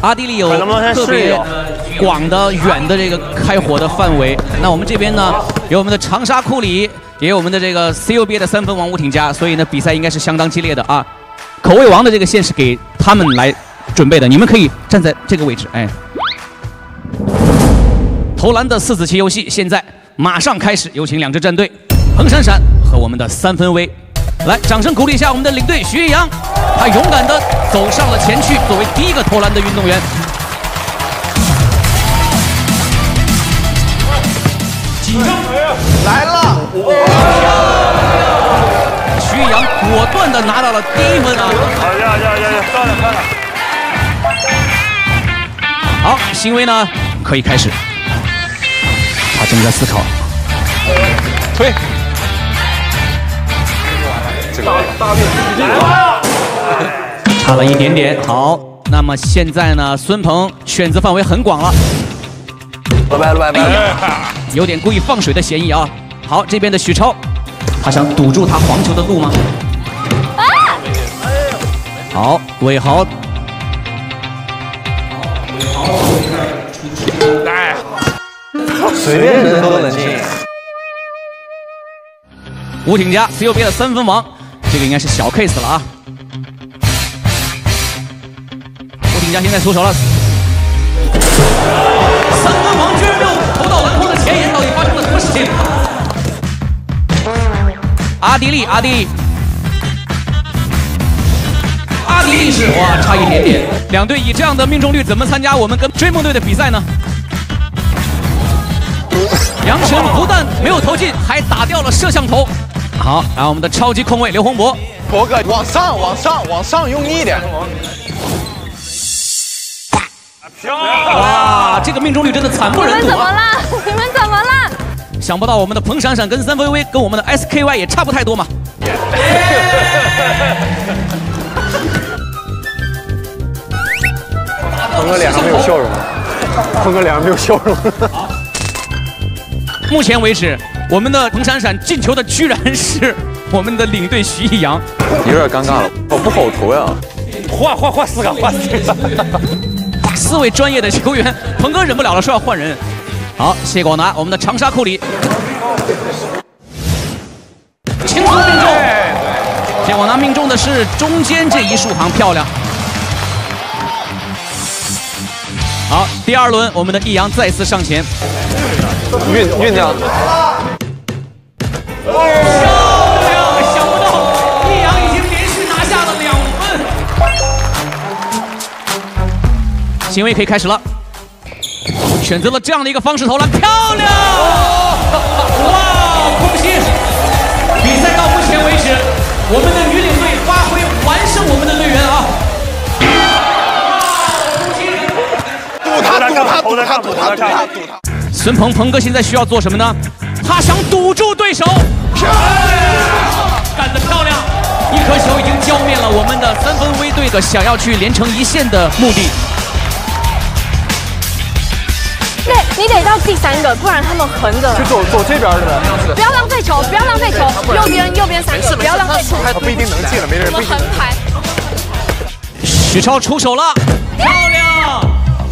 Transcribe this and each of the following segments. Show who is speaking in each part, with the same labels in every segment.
Speaker 1: 阿迪里有特别广的、远的这个开火的范围。那我们这边呢，有我们的长沙库里，也有我们的这个 CUBA 的三分王吴挺佳，所以呢，比赛应该是相当激烈的啊。口味王的这个线是给他们来准备的，你们可以站在这个位置，哎。投篮的四子棋游戏现在马上开始，有请两支战队，彭闪闪和我们的三分威，来，掌声鼓励一下我们的领队徐艺洋，他勇敢地走上了前去，作为第一个投篮的运动员。紧张，
Speaker 2: 来了！
Speaker 1: 徐艺洋果断地拿到了第一分啊！
Speaker 3: 好，呀呀呀呀，漂亮漂亮！
Speaker 1: 好，新威呢可以开始。他正在思考，
Speaker 2: 推，这个大
Speaker 1: 差了一点点。好，那么现在呢？孙鹏选择范围很广了，
Speaker 2: 拜拜了拜拜，
Speaker 1: 有点故意放水的嫌疑啊。好，这边的许超，他想堵住他黄球的路吗？好，韦豪。
Speaker 2: 随便人都冷静。
Speaker 1: 吴挺家 CUBA 的三分王，这个应该是小 case 了啊。吴挺家现在出手了，三分王居然没有投到篮筐的前沿，到底发生了什么事情？阿迪力，阿迪，阿迪力是哇，差一点点。两队以这样的命中率，怎么参加我们跟追梦队的比赛呢？杨晨不但没有投进，还打掉了摄像头。好，然后我们的超级控卫刘洪博，
Speaker 2: 博哥往上，往上，往上，用力一点。
Speaker 1: 哇，这个命中率真的惨不忍睹
Speaker 4: 啊！你们怎么了？你们怎么了？
Speaker 1: 想不到我们的彭闪闪跟三分威跟我们的 SKY 也差不太多嘛。
Speaker 2: 鹏哥脸上没有笑容，鹏哥脸上没有笑容。
Speaker 1: 目前为止，我们的彭闪闪进球的居然是我们的领队徐艺洋，
Speaker 2: 有点尴尬了，好不好投呀？
Speaker 3: 换换换四个，换四个，
Speaker 1: 四位专业的球员，鹏哥忍不了了，说要换人。好，谢广达，我们的长沙库里，轻松命中。谢广达命中的是中间这一竖行，漂亮。好，第二轮，我们的易阳再次上前。
Speaker 2: 运运掉。
Speaker 1: 行为可以开始了，选择了这样的一个方式投篮，漂亮！哇，恭喜！比赛到目前为止，我们的女领队发挥完胜我们的队员啊！
Speaker 2: 堵他，堵他，堵他，堵他，堵他，堵他！
Speaker 1: 孙鹏鹏哥现在需要做什么呢？他想堵住对手，干得漂亮！一颗球已经浇灭了我们的三分威队的想要去连成一线的目的。
Speaker 4: 你得到第三个，不然他们横着。
Speaker 2: 就走走这边的。
Speaker 4: 不要浪费球，不要浪费球。右边右边三个，不要浪费球。
Speaker 2: 他不一定能进了，没人。
Speaker 4: 我们横排。
Speaker 1: 许超出手了，漂亮！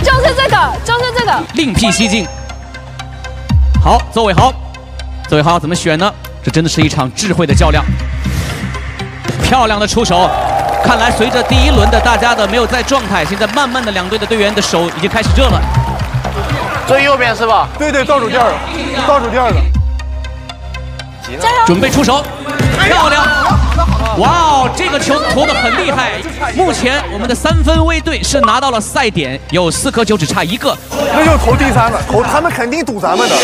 Speaker 4: 就是这个，就是这个。
Speaker 1: 另辟蹊径。好，邹伟豪，邹伟豪怎么选呢？这真的是一场智慧的较量。漂亮的出手，看来随着第一轮的大家的没有在状态，现在慢慢的两队的队员的手已经开始热了。
Speaker 2: 最右边是吧？对对，倒数第二个，倒数第二个。
Speaker 4: 加油！
Speaker 1: 准备出手，漂亮！哇哦，这个球投的很厉害。目前我们的三分卫队是拿到了赛点，有四颗球，只差一个。
Speaker 2: 那就投第三个，投他们肯定赌咱们的。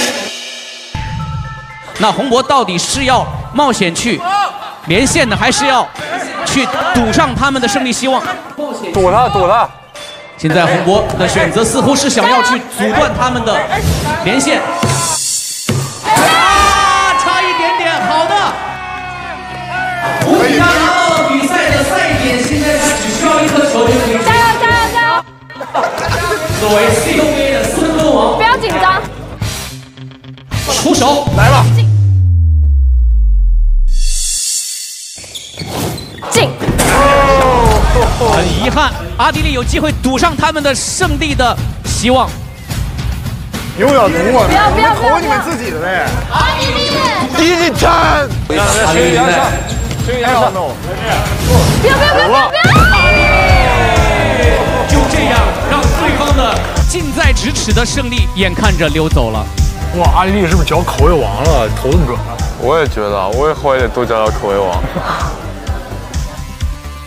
Speaker 1: 那洪博到底是要冒险去连线呢，还是要去赌上他们的胜利希望？
Speaker 2: 赌他，赌他！
Speaker 1: 现在洪博的选择似乎是想要去阻断他们的连线。啊，差一点点，好的。吴婷拿到了比赛的赛点，现在他只需要一颗球就可以。
Speaker 4: 加油，加油，加油！
Speaker 1: 作为 CBA 的三分王，
Speaker 4: 不要紧张。
Speaker 1: 出手
Speaker 2: 来了。
Speaker 1: 阿迪力有机会赌上他们的胜利的希望。
Speaker 4: 不要不要不要
Speaker 2: 投你们自己的呗。
Speaker 4: 阿迪力，
Speaker 2: 第一针，
Speaker 3: 让让徐阳上，徐阳上。
Speaker 4: 不要不要不要不要不要！
Speaker 1: 就这样，让对方的近在咫尺的胜利眼看着溜走了。
Speaker 3: 哇，阿迪力是不是嚼口味王了？投这么准啊？
Speaker 5: 我也觉得，我以后也得多教教口味王。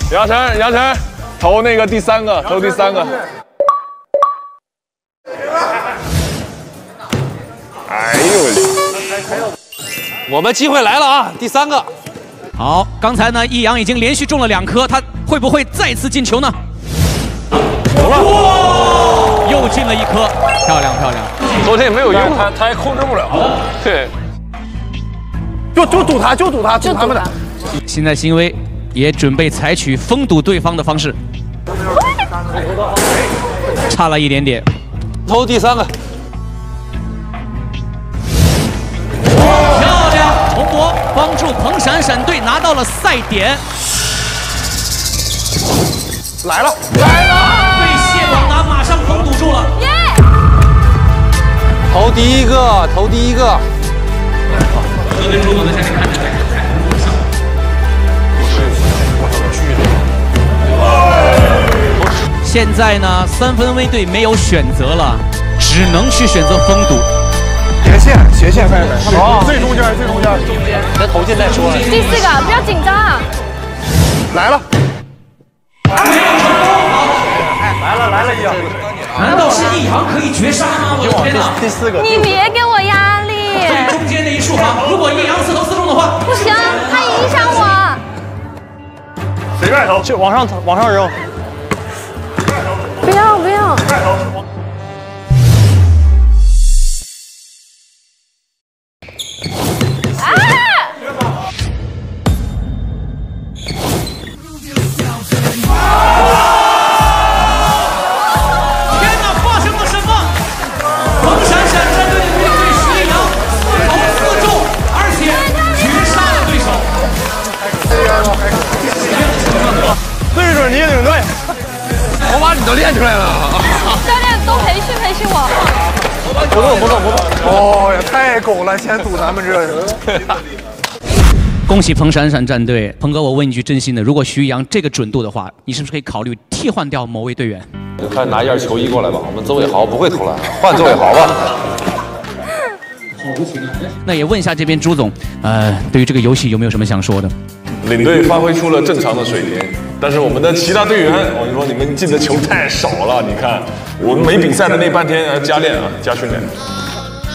Speaker 5: 杨晨，杨晨，投那个第三个，投第三个。哎呦！
Speaker 3: 我们机会来了啊！第三个，
Speaker 1: 好，刚才呢，易阳已经连续中了两颗，他会不会再次进球呢？
Speaker 3: 走了，
Speaker 1: 哇，又进了一颗，漂亮漂亮。
Speaker 5: 昨天也没有用，
Speaker 3: 他他还控制不了。
Speaker 5: 对，
Speaker 2: 就就赌他，就赌他，赌他们的。
Speaker 1: 现在新威也准备采取封堵对方的方式，差了一点点。
Speaker 3: 投第三个，
Speaker 1: 漂亮，洪博帮助彭闪闪队拿到了赛点，
Speaker 2: 来了，来了
Speaker 1: 被谢广达马上封堵住了。
Speaker 4: 耶！
Speaker 3: 投第一个，投第一个。
Speaker 1: 跟朱总在下面看着。现在呢，三分卫队没有选择了，只能去选择封堵。
Speaker 2: 斜线，斜线开始。好，最中间，最中间。
Speaker 3: 先投进再说。
Speaker 4: 第四个，不要紧张啊！
Speaker 2: 来了，
Speaker 3: 来了来了，一
Speaker 1: 难道是一阳可以绝杀吗？我的天哪！
Speaker 2: 第四个。
Speaker 4: 你别给我压力，
Speaker 1: 最中间那一束航，如果一阳四投四中的话，
Speaker 4: 不行，他影响我。
Speaker 3: 随便投，就往上投，往上扔。
Speaker 4: 不要不要！
Speaker 1: 天
Speaker 2: 太狗了，先堵咱们这。
Speaker 1: 恭喜彭闪闪战队，彭哥，我问一句真心的，如果徐一阳这个准度的话，你是不是可以考虑替换掉某位队员？
Speaker 5: 看拿一件球衣过来吧，我们邹伟豪不会投篮，换邹伟豪吧。
Speaker 1: 那也问一下这边朱总，呃，对于这个游戏有没有什么想说的？
Speaker 5: 领队发挥出了正常的水平，但是我们的其他队员，我跟你说，你们进的球太少了。你看，我们没比赛的那半天，呃，加练啊，加训练。